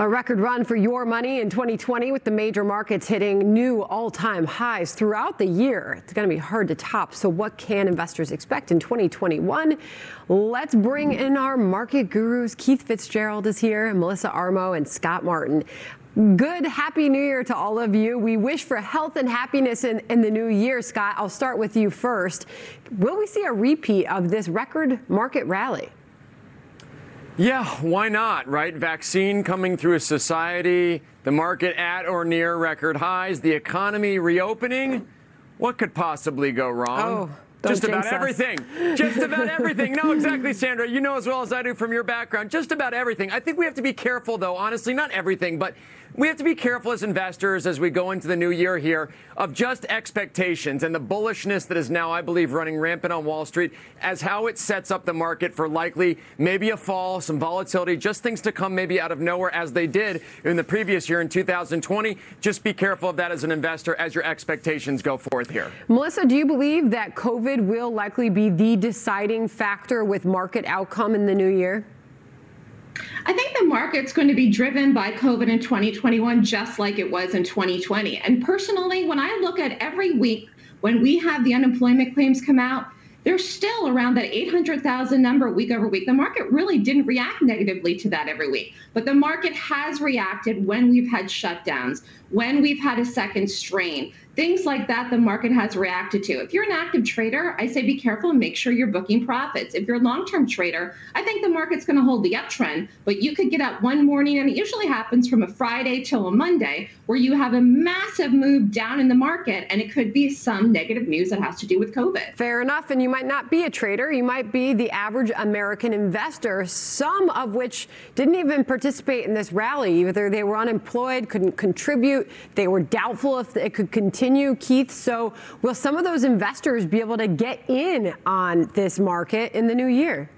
A record run for your money in 2020 with the major markets hitting new all-time highs throughout the year. It's going to be hard to top. So what can investors expect in 2021? Let's bring in our market gurus. Keith Fitzgerald is here, Melissa Armo, and Scott Martin. Good, happy new year to all of you. We wish for health and happiness in, in the new year. Scott, I'll start with you first. Will we see a repeat of this record market rally? Yeah, why not, right? Vaccine coming through a society, the market at or near record highs, the economy reopening. What could possibly go wrong? Oh. Just about everything. Just about everything. No, exactly, Sandra. You know as well as I do from your background. Just about everything. I think we have to be careful, though, honestly, not everything, but we have to be careful as investors as we go into the new year here of just expectations and the bullishness that is now, I believe, running rampant on Wall Street as how it sets up the market for likely maybe a fall, some volatility, just things to come maybe out of nowhere as they did in the previous year in 2020. Just be careful of that as an investor as your expectations go forth here. Melissa, do you believe that COVID will likely be the deciding factor with market outcome in the new year? I think the market's going to be driven by COVID in 2021, just like it was in 2020. And personally, when I look at every week when we have the unemployment claims come out, they're still around that 800,000 number week over week. The market really didn't react negatively to that every week, but the market has reacted when we've had shutdowns, when we've had a second strain. Things like that, the market has reacted to. If you're an active trader, I say be careful and make sure you're booking profits. If you're a long term trader, I think the market's going to hold the uptrend, but you could get up one morning, and it usually happens from a Friday till a Monday, where you have a massive move down in the market, and it could be some negative news that has to do with COVID. Fair enough. And you might not be a trader, you might be the average American investor, some of which didn't even participate in this rally. Either they were unemployed, couldn't contribute, they were doubtful if it could continue continue, Keith. So will some of those investors be able to get in on this market in the new year?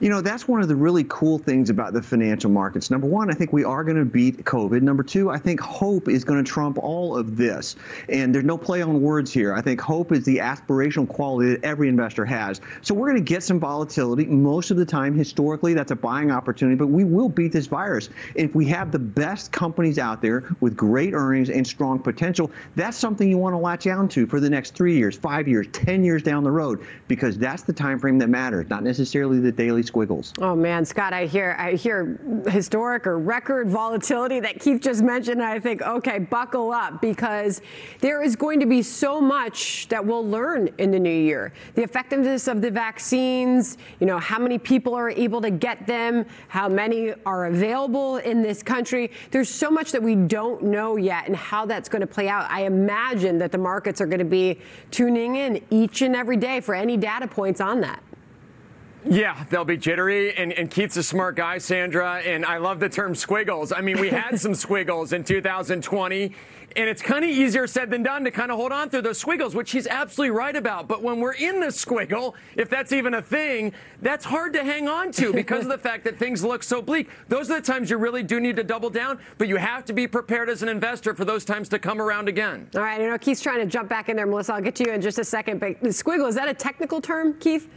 You know, that's one of the really cool things about the financial markets. Number one, I think we are going to beat COVID. Number two, I think hope is going to trump all of this. And there's no play on words here. I think hope is the aspirational quality that every investor has. So we're going to get some volatility. Most of the time, historically, that's a buying opportunity, but we will beat this virus. If we have the best companies out there with great earnings and strong potential, that's something you want to latch on to for the next three years, five years, 10 years down the road, because that's the time frame that matters, not necessarily the daily squiggles. Oh man, Scott, I hear I hear historic or record volatility that Keith just mentioned. And I think, okay, buckle up because there is going to be so much that we'll learn in the new year. The effectiveness of the vaccines, you know, how many people are able to get them, how many are available in this country. There's so much that we don't know yet and how that's going to play out. I imagine that the markets are going to be tuning in each and every day for any data points on that. Yeah, they'll be jittery, and, and Keith's a smart guy, Sandra, and I love the term squiggles. I mean, we had some squiggles in 2020, and it's kind of easier said than done to kind of hold on through those squiggles, which he's absolutely right about. But when we're in the squiggle, if that's even a thing, that's hard to hang on to because of the fact that things look so bleak. Those are the times you really do need to double down, but you have to be prepared as an investor for those times to come around again. All right, I know Keith's trying to jump back in there, Melissa. I'll get to you in just a second. But the squiggle, is that a technical term, Keith?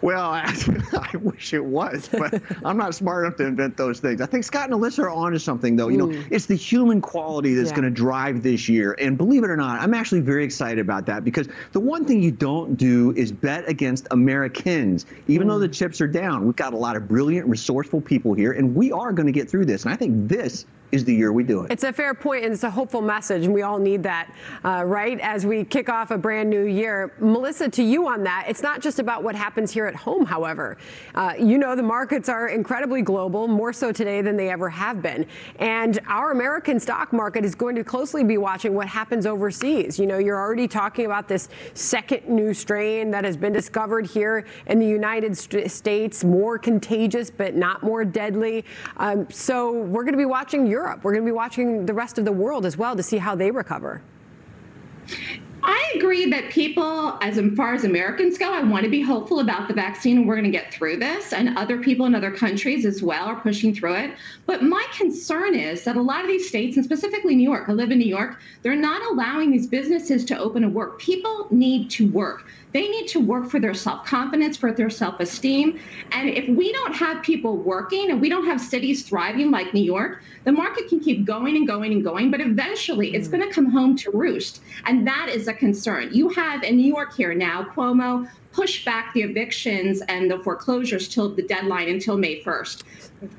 Well, I, I, wish it was, but I'm not smart enough to invent those things. I think Scott and Alyssa are onto something, though. You know, it's the human quality that's yeah. going to drive this year. And believe it or not, I'm actually very excited about that because the one thing you don't do is bet against Americans. Even mm. though the chips are down, we've got a lot of brilliant, resourceful people here, and we are going to get through this. And I think this is the year we do it. It's a fair point and it's a hopeful message, and we all need that, uh, right? As we kick off a brand new year. Melissa, to you on that, it's not just about what happens here at home, however. Uh, you know, the markets are incredibly global, more so today than they ever have been. And our American stock market is going to closely be watching what happens overseas. You know, you're already talking about this second new strain that has been discovered here in the United States, more contagious, but not more deadly. Um, so we're going to be watching Europe. We're going to be watching the rest of the world as well to see how they recover. I agree that people, as far as Americans go, I want to be hopeful about the vaccine and we're going to get through this. And other people in other countries as well are pushing through it. But my concern is that a lot of these states, and specifically New York, I live in New York, they're not allowing these businesses to open and work. People need to work. They need to work for their self confidence, for their self esteem. And if we don't have people working and we don't have cities thriving like New York, the market can keep going and going and going, but eventually it's mm. going to come home to roost. And that is a concern. You have in New York here now, Cuomo push back the evictions and the foreclosures till the deadline until May 1st.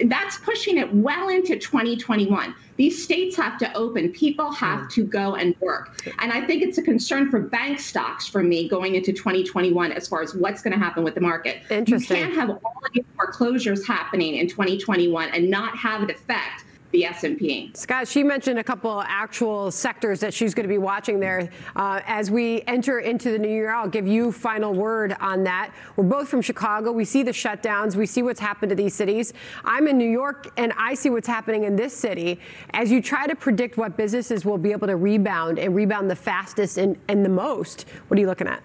That's pushing it well into 2021. These states have to open. People have to go and work. And I think it's a concern for bank stocks for me going into 2021 as far as what's going to happen with the market. Interesting. You can't have all of these foreclosures happening in 2021 and not have it affect the S&P. Scott, she mentioned a couple actual sectors that she's going to be watching there. Uh, as we enter into the new year, I'll give you final word on that. We're both from Chicago. We see the shutdowns. We see what's happened to these cities. I'm in New York, and I see what's happening in this city. As you try to predict what businesses will be able to rebound and rebound the fastest and, and the most, what are you looking at?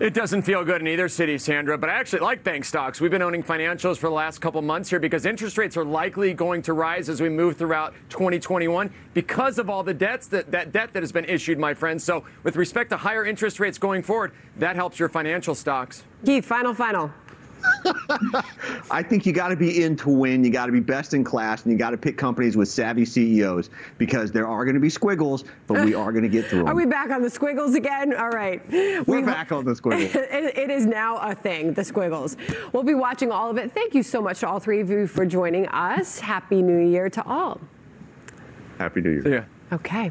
It doesn't feel good in either city, Sandra, but I actually like bank stocks. We've been owning financials for the last couple months here because interest rates are likely going to rise as we move throughout 2021 because of all the debts that, that debt that has been issued, my friends. So with respect to higher interest rates going forward, that helps your financial stocks. Keith, final, final. I think you got to be in to win. You got to be best in class, and you got to pick companies with savvy CEOs because there are going to be squiggles, but we are going to get through them. Are we back on the squiggles again? All right. We're We- back on the squiggles. it, it is now a thing, the squiggles. We'll be watching all of it. Thank you so much to all three of you for joining us. Happy New Year to all. Happy New Year. Yeah. Okay.